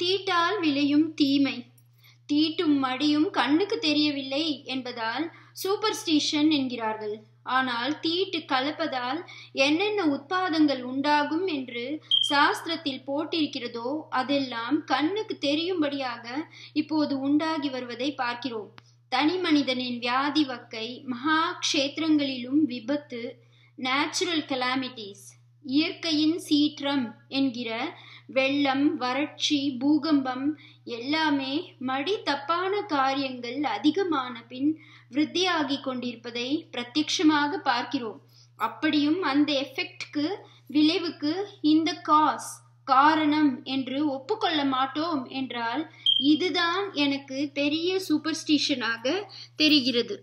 தீட்டால் விளையும் தீமை. தீட்டும் மடியும் கண்ணுக்கு தெரியவில்லை என்பதால் சூப்பர்ஸ்டிஷன் என்கிறார்கள். ஆனால் தீட்டு கலப்பதால் என்னென்ன உட்பாதங்கள் உண்டாகும் என்று சாஸ்திரத்தில் போட்டிருக்கிறதோ அதெல்லாம் கண்ணுக்கு தெரியும்படியாக இப்போது உண்டாகி வருவதை பார்க்கிறோம். தனி மனிதனின் வியாதி வக்கை மகா க்ஷேத்திரங்களிலும் விபத்து நேச்சுரல் கலாமிட்டிஸ் இயற்கையின் சீற்றம் என்கிற வெள்ளம் வறட்சி பூகம்பம் எல்லாமே மடி தப்பான காரியங்கள் அதிகமான பின் விருத்தியாகி கொண்டிருப்பதை பிரத்யட்சமாக பார்க்கிறோம். அப்படியும் அந்த எஃபெக்ட்க்கு விளைவுக்கு இந்த காஸ் காரணம் என்று ஒப்புக்கொள்ள மாட்டோம் என்றால் இதுதான் எனக்கு பெரிய சூப்பர்ஸ்டிஷனாக தெரிகிறது.